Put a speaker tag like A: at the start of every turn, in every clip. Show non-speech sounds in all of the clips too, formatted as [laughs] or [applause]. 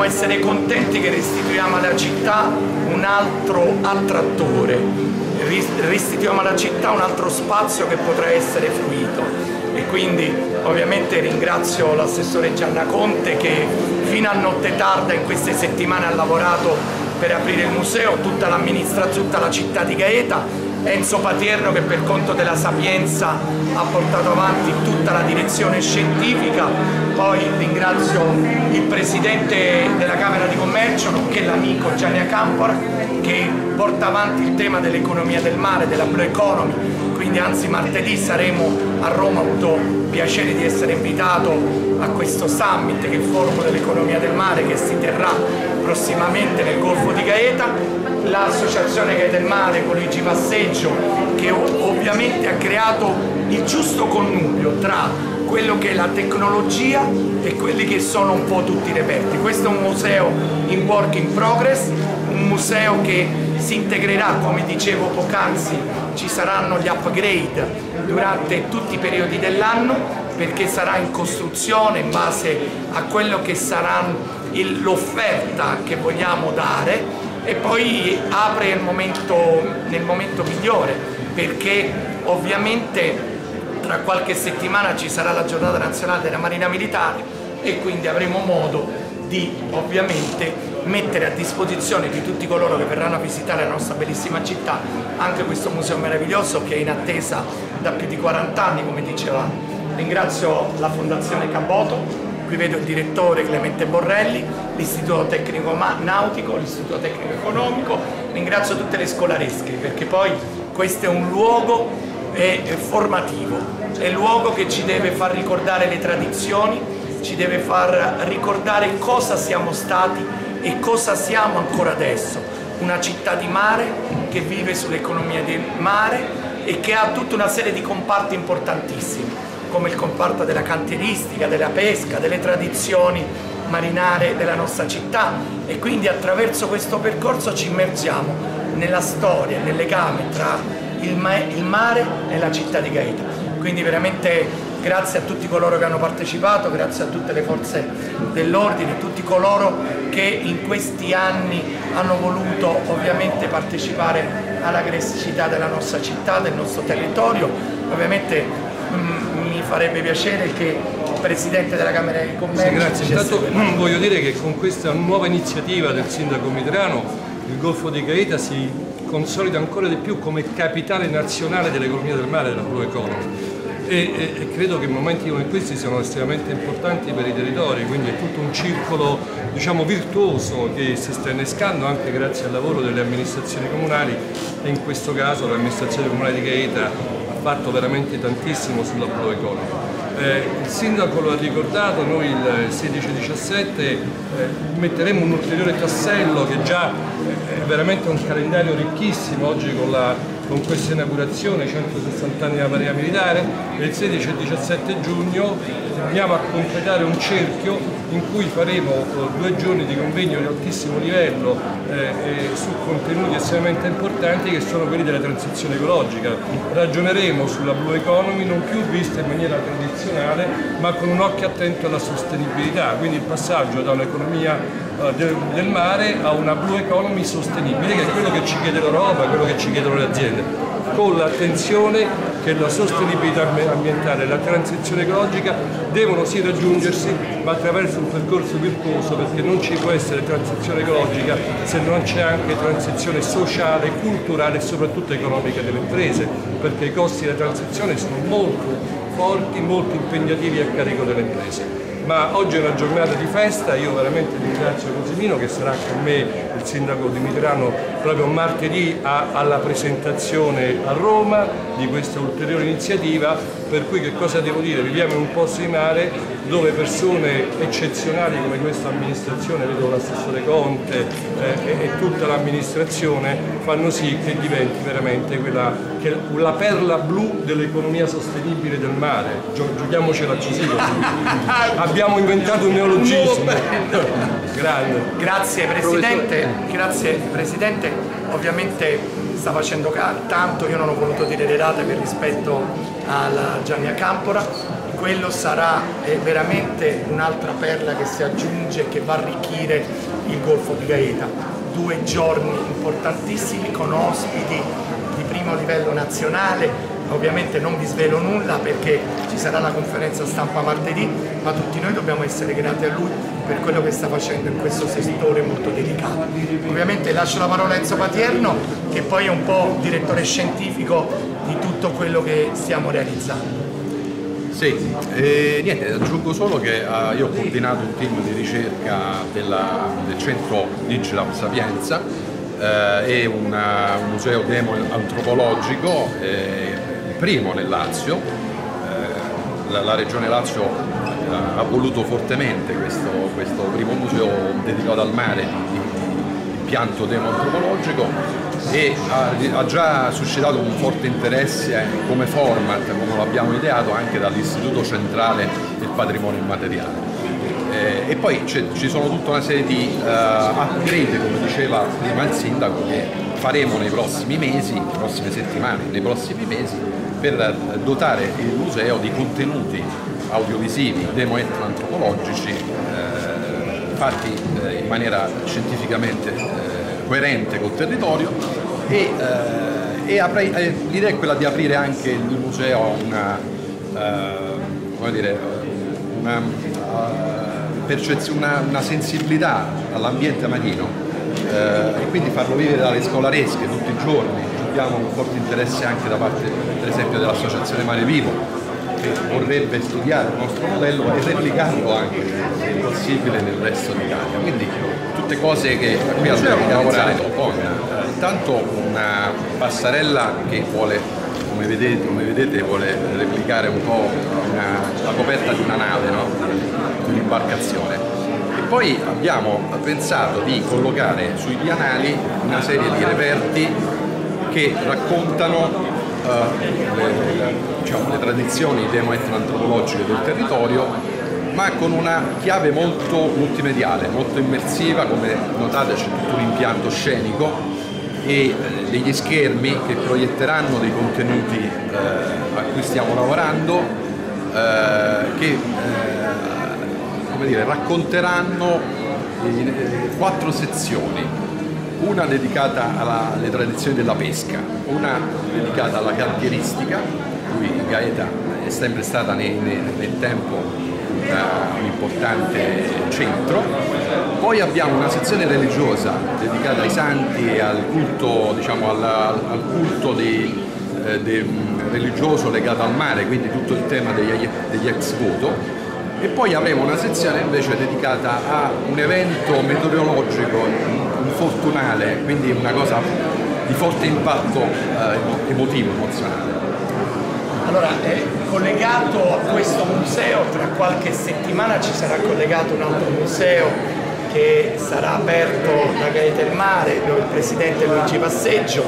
A: dobbiamo essere contenti che restituiamo alla città un altro attrattore, restituiamo alla città un altro spazio che potrà essere fruito. E quindi ovviamente ringrazio l'assessore Gianna Conte che fino a notte tarda in queste settimane ha lavorato per aprire il museo, tutta l'amministrazione, tutta la città di Gaeta Enzo Patierno che per conto della Sapienza ha portato avanti tutta la direzione scientifica, poi ringrazio il Presidente della Camera di Commercio nonché l'amico Gianni Acampora che porta avanti il tema dell'economia del mare, della Blue Economy, quindi anzi martedì saremo a Roma, ho avuto piacere di essere invitato a questo summit che è il forum dell'economia del mare che si terrà prossimamente nel Golfo di Gaeta l'associazione Gaeta del Mare con Luigi Passeggio che ovviamente ha creato il giusto connubio tra quello che è la tecnologia e quelli che sono un po' tutti i reperti. Questo è un museo in work in progress, un museo che si integrerà, come dicevo poc'anzi, ci saranno gli upgrade durante tutti i periodi dell'anno perché sarà in costruzione in base a quello che sarà l'offerta che vogliamo dare e poi apre momento, nel momento migliore perché ovviamente tra qualche settimana ci sarà la giornata nazionale della Marina Militare e quindi avremo modo di ovviamente mettere a disposizione di tutti coloro che verranno a visitare la nostra bellissima città anche questo museo meraviglioso che è in attesa da più di 40 anni come diceva. Ringrazio la Fondazione Caboto qui vedo il direttore Clemente Borrelli, l'Istituto Tecnico Nautico, l'Istituto Tecnico Economico, ringrazio tutte le scolaresche perché poi questo è un luogo eh, formativo, è il luogo che ci deve far ricordare le tradizioni, ci deve far ricordare cosa siamo stati e cosa siamo ancora adesso, una città di mare che vive sull'economia del mare e che ha tutta una serie di comparti importantissimi come il comparto della cantieristica, della pesca, delle tradizioni marinare della nostra città e quindi attraverso questo percorso ci immergiamo nella storia, nel legame tra il, ma il mare e la città di Gaeta. Quindi veramente grazie a tutti coloro che hanno partecipato, grazie a tutte le forze dell'ordine, tutti coloro che in questi anni hanno voluto ovviamente partecipare alla crescita della nostra città, del nostro territorio. Ovviamente mm, mi farebbe piacere che il Presidente della Camera di Commercio... Sì,
B: grazie. Intanto mm, voglio dire che con questa nuova iniziativa del Sindaco Mitrano il Golfo di Gaeta si consolida ancora di più come capitale nazionale dell'economia del mare della Blue Economy. E, e, credo che momenti come questi siano estremamente importanti per i territori, quindi è tutto un circolo diciamo, virtuoso che si sta innescando anche grazie al lavoro delle amministrazioni comunali e in questo caso l'amministrazione comunale di Gaeta fatto veramente tantissimo sulla Pro Economy. Eh, il sindaco lo ha ricordato, noi il 16-17 eh, metteremo un ulteriore tassello che già è veramente un calendario ricchissimo oggi con la con questa inaugurazione, 160 anni della Marina Militare, e il 16 e 17 giugno andiamo a completare un cerchio in cui faremo eh, due giorni di convegno di altissimo livello eh, su contenuti estremamente importanti che sono quelli della transizione ecologica. Ragioneremo sulla Blue Economy non più vista in maniera tradizionale ma con un occhio attento alla sostenibilità, quindi il passaggio da un'economia del, del mare a una Blue Economy sostenibile che è quello che ci chiede l'Europa, quello che ci chiedono le aziende con l'attenzione che la sostenibilità ambientale e la transizione ecologica devono sì raggiungersi ma attraverso un percorso virtuoso perché non ci può essere transizione ecologica se non c'è anche transizione sociale, culturale e soprattutto economica delle imprese perché i costi della transizione sono molto forti, molto impegnativi a carico delle imprese ma oggi è una giornata di festa, io veramente ringrazio Cosimino che sarà con me il sindaco di Mitrano proprio martedì a, alla presentazione a Roma di questa ulteriore iniziativa, per cui che cosa devo dire? Viviamo in un posto di mare dove persone eccezionali come questa amministrazione, vedo l'assessore Conte eh, e, e, tutta l'amministrazione fanno sì che diventi veramente quella, che, la perla blu dell'economia sostenibile del mare, Gio, giochiamocela così. [laughs] Abbiamo inventato un neologismo. [laughs]
A: Grande. Grazie Presidente, grazie Presidente, ovviamente sta facendo tanto, io non ho voluto dire le date per rispetto alla Gianni Campora, quello sarà veramente un'altra perla che si aggiunge e che va a arricchire il Golfo di Gaeta. Due giorni importantissimi con ospiti di primo livello nazionale, ovviamente non vi svelo nulla perché ci sarà la conferenza stampa martedì, ma tutti noi dobbiamo essere grati a lui per quello che sta facendo in questo settore molto delicato. Ovviamente lascio la parola a Enzo Patierno che poi è un po' direttore scientifico di tutto quello che stiamo realizzando.
C: Sì, eh, niente, aggiungo solo che uh, io ho coordinato un team di ricerca della, del centro Digilab Sapienza, eh, è una, un museo demo antropologico, eh, il primo nel Lazio, eh, la, la, regione Lazio eh, ha voluto fortemente questo, questo, primo museo dedicato al mare di, di impianto demo antropologico e ha, ha, già suscitato un forte interesse come format, come l'abbiamo ideato, anche dall'Istituto Centrale del Patrimonio Immateriale. Eh, e poi ci sono tutta una serie di uh, upgrade, come diceva prima il sindaco, che faremo nei prossimi mesi, nelle prossime settimane, nei prossimi mesi, per dotare il museo di contenuti audiovisivi, demo etnoantropologici, eh, fatti eh, in maniera scientificamente eh, coerente col territorio e, eh, e eh, l'idea è quella di aprire anche il museo a una, eh, dire, una, uh, una, una sensibilità all'ambiente marino eh, e quindi farlo vivere dalle scolaresche tutti i giorni. Abbiamo un forte interesse anche da parte per esempio dell'Associazione Mare Vivo che vorrebbe studiare il nostro modello e replicarlo anche, possibile, nel resto d'Italia. Quindi tutte cose che a abbiamo lavorato con intanto una passarella che vuole come vedete, come vedete vuole replicare un po' una, la coperta di una nave, no? un'imbarcazione. E poi abbiamo pensato di collocare sui pianali una serie di reperti che raccontano uh, le, diciamo, le tradizioni demo-etno-antropologiche del territorio ma con una chiave molto multimediale, molto immersiva, come notate c'è tutto un impianto scenico e eh, degli schermi che proietteranno dei contenuti eh, a cui stiamo lavorando eh, che eh, dire, racconteranno quattro sezioni. Una dedicata alla, alle tradizioni della pesca, una dedicata alla cantieristica, cui Gaeta è sempre stata nei, nei, nel tempo un importante centro. Poi abbiamo una sezione religiosa dedicata ai santi e al culto, diciamo, al, al culto di, eh, de, religioso legato al mare, quindi tutto il tema degli, degli ex voto. E poi avremo una sezione invece dedicata a un evento meteorologico infortunale, quindi una cosa di forte impatto eh, emotivo, emozionale.
A: Allora, eh, collegato a questo museo, tra qualche settimana ci sarà collegato un altro museo che sarà aperto da Gaeta del Mare, dove il presidente Luigi Passeggio,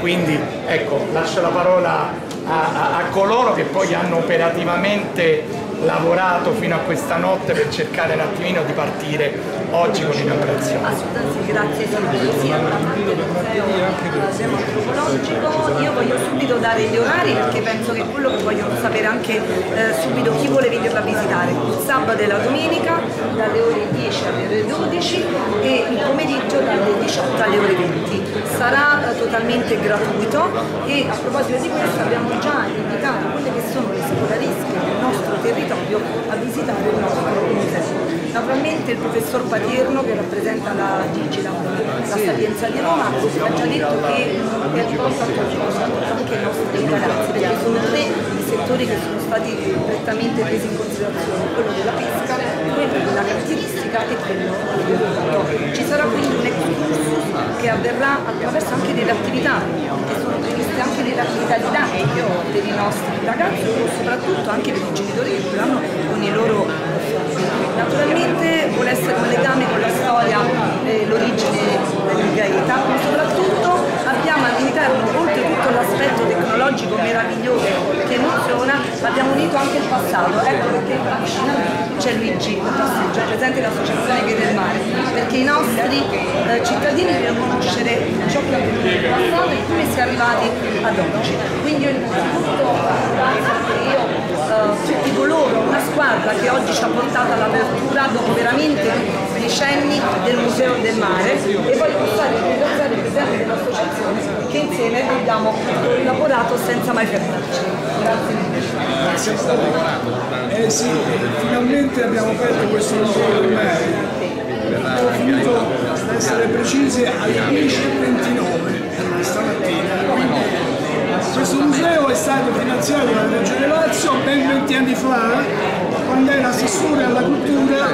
A: quindi ecco, lascio la parola a, a, a coloro che poi hanno operativamente lavorato fino a questa notte per cercare un attimino di partire oggi con l'inaugurazione.
D: Assolutamente, grazie Silvio. allora, abbiamo antropologico, io voglio subito dare gli orari perché penso che quello che vogliono sapere anche eh, subito chi vuole venirla a visitare. Il sabato e la domenica dalle ore 10 alle ore 12 e il pomeriggio dalle 18 alle ore 20. Sarà eh, totalmente gratuito e a proposito di questo abbiamo già indicato quelle che sono le scolaresche del nostro territorio a visitare il nostro museo. Naturalmente il professor Paterno che rappresenta la Digila, la Sapienza di Roma, ha già detto che è rivolto a tutti, anche ai nostri ragazzi, perché sono tre i settori che sono stati prettamente presi in considerazione, quello della pesca, quello della caratteristica e quello del. Ci sarà quindi un avverrà attraverso anche delle attività. Che sono previste anche delle attività didattiche per i nostri ragazzi o soprattutto anche per i genitori che verranno con i loro Naturalmente vuole essere un legame con la storia, eh, l'origine del Gaeta, ma soprattutto abbiamo all'interno, oltre tutto l'aspetto tecnologico meraviglioso che ma abbiamo unito anche il passato. Ecco perché vicino a me c'è Luigi Passeggio, presente l'associazione Gay del Mare, perché i nostri eh, cittadini devono conoscere ciò che è avvenuto nel passato e come si è arrivati ad oggi. Quindi io innanzitutto io tutti coloro, una squadra che oggi ci ha portato all'apertura dopo veramente decenni del Museo del Mare e voglio passare a ringraziare il Presidente dell'associazione che insieme abbiamo lavorato senza mai fermarci. Grazie mille.
E: Eh sì, finalmente abbiamo aperto questo museo del mare. Ho finito, per essere precisi, alle 10.29 stamattina. Questo museo è stato finanziato dalla Regione Lazio ben 20 anni fa, quando era assessore alla cultura,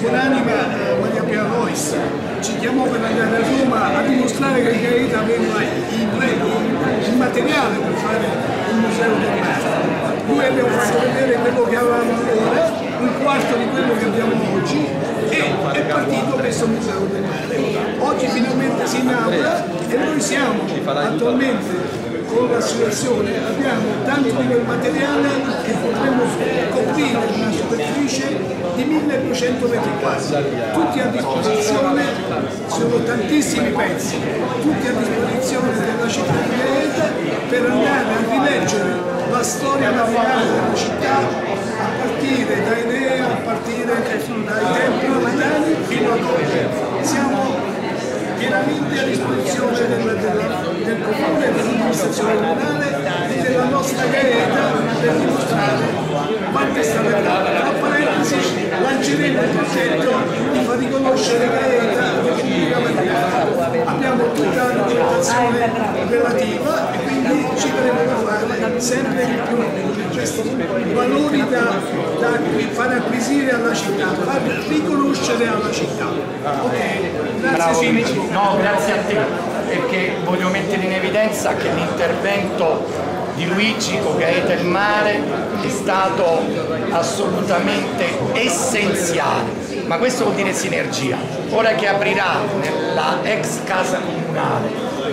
E: buonanima Maria Pia Rois ci chiamò per andare a Roma a dimostrare che Gaeta aveva il, materiale per fare il museo del mare. Noi abbiamo fatto vedere quello che avevamo allora, un quarto di quello che abbiamo oggi e è partito questo museo del mare. Oggi finalmente si inaugura e noi siamo attualmente con l'associazione abbiamo tanto di quel materiale che potremo coprire una superficie di 1200 metri quadri, tutti a disposizione, sono tantissimi pezzi, tutti a disposizione della città di Gaeta per andare a rileggere la storia materiale della città a partire da Enea, a partire dai tempi romani fino ad oggi. Siamo pienamente a disposizione del, del, del comune, dell'amministrazione comunale e della nostra gaeta per dimostrare quanto è stata grave. Tra parentesi lanceremo il progetto di far riconoscere gaeta Abbiamo tutta la documentazione relativa e quindi ci faremo fare sempre di più questi valori da, da far acquisire alla città, far riconoscere alla città. Ok, grazie
A: Bravo. No, grazie a te, perché voglio mettere in evidenza che l'intervento di Luigi con Gaeta il Mare è stato assolutamente essenziale, ma questo vuol dire sinergia. Ora che aprirà nella ex casa comunale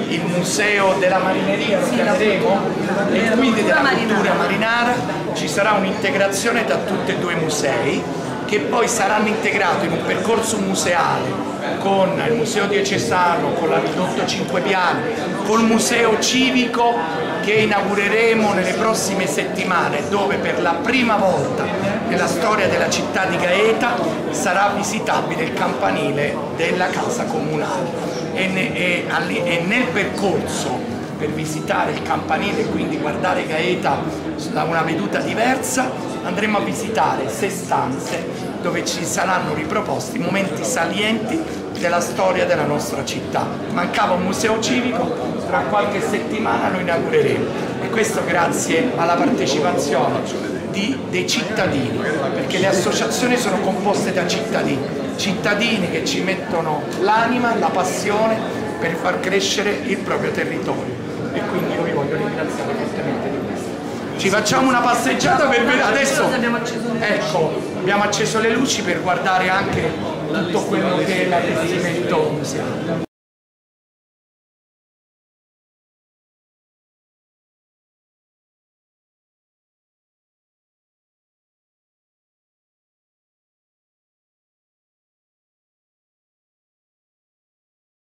A: il museo della marineria, lo chiameremo, e quindi della cultura marinara, ci sarà un'integrazione tra tutti e due i musei che poi saranno integrati in un percorso museale con il Museo Diocesano, con la Ridotto 5 Piani, col Museo Civico che inaugureremo nelle prossime settimane dove per la prima volta nella storia della città di Gaeta sarà visitabile il campanile della casa comunale e, nel percorso per visitare il campanile e quindi guardare Gaeta da una veduta diversa, andremo a visitare sei stanze dove ci saranno riproposti momenti salienti della storia della nostra città. Mancava un museo civico, tra qualche settimana lo inaugureremo e questo grazie alla partecipazione di- dei cittadini, perché le associazioni sono composte da cittadini, cittadini che ci mettono l'anima, la passione per far crescere il proprio territorio e quindi io vi voglio ringraziare fortemente di questo. Ci facciamo una passeggiata per vedere adesso.
D: Abbiamo acceso le
A: Ecco, abbiamo acceso le luci per guardare anche tutto quello che è l'allestimento museale.